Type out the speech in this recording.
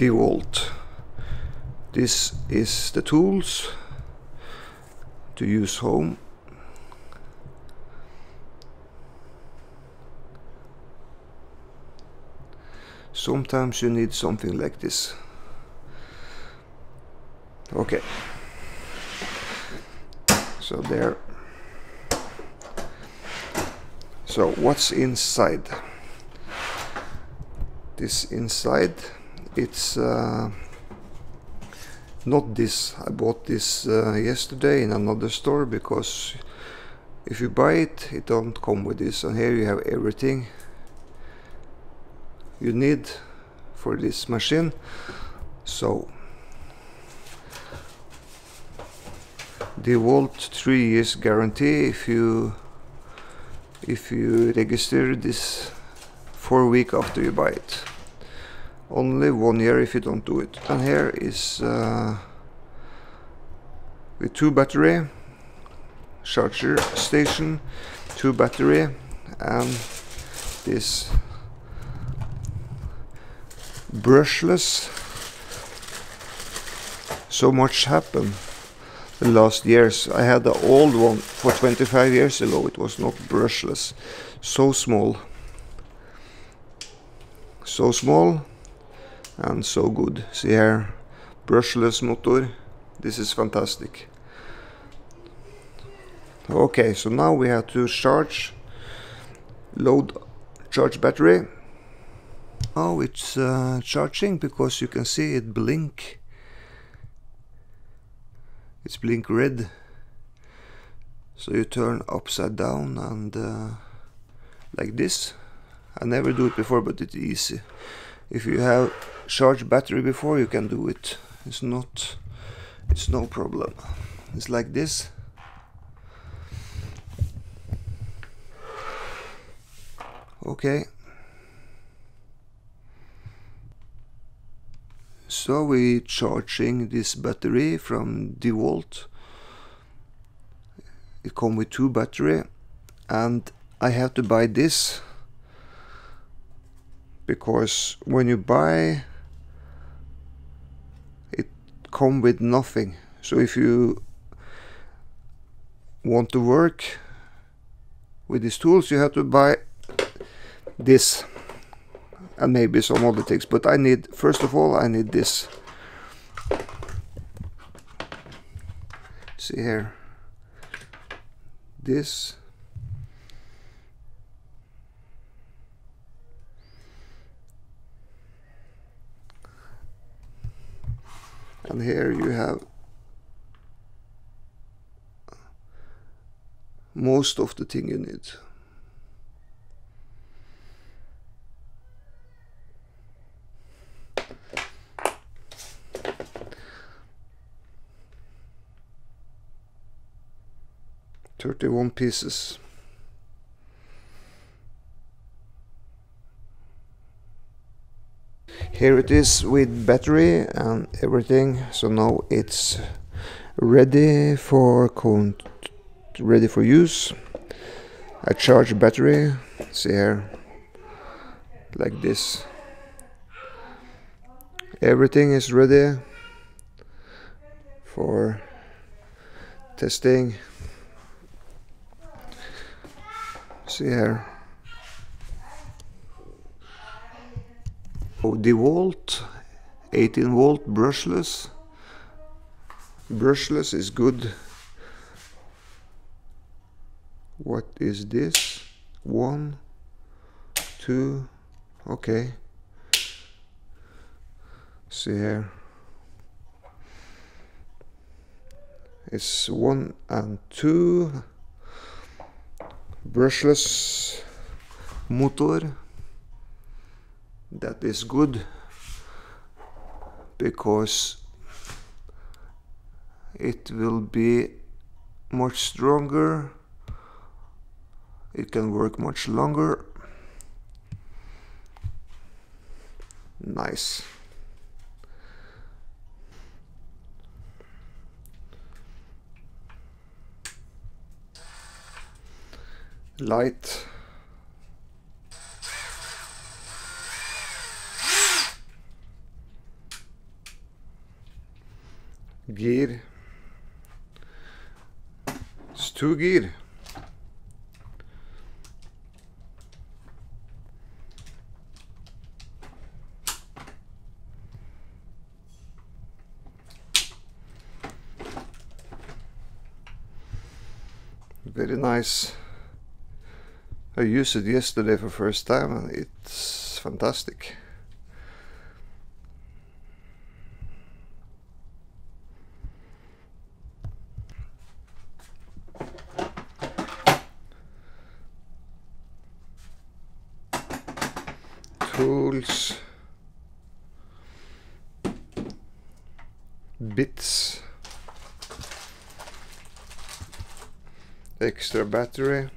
DeWalt. This is the tools to use home. Sometimes you need something like this. Okay. So there. So what's inside? This inside, it's uh, not this. I bought this uh, yesterday in another store because if you buy it, it don't come with this. And here you have everything you need for this machine. So the DeWalt three years guarantee if you if you register this four week after you buy it only one year if you don't do it and here is uh, with two battery charger station two battery and this brushless so much happened the last years. I had the old one for 25 years ago. It was not brushless. So small. So small and so good. See here, brushless motor. This is fantastic. Okay, so now we have to charge, load charge battery. Oh, it's uh, charging because you can see it blink it's blink red so you turn upside down and uh, like this I never do it before but it's easy if you have charged battery before you can do it. It's not it's no problem. It's like this. Okay. So we charging this battery from DeWalt. It come with two battery and I have to buy this because when you buy come with nothing. So if you want to work with these tools you have to buy this and maybe some other things. But I need first of all I need this. See here. This and here you have most of the thing you need Thirty-one pieces. Here it is with battery and everything. So now it's ready for ready for use. I charge battery. See here, like this. Everything is ready for testing. See here. Oh, DeWalt 18 volt brushless. Brushless is good. What is this? One, two, okay. See here. It's one and two brushless motor that is good because it will be much stronger it can work much longer. Nice. Light gear it's two gear very nice. I used it yesterday for first time and it's fantastic tools bits. Extra battery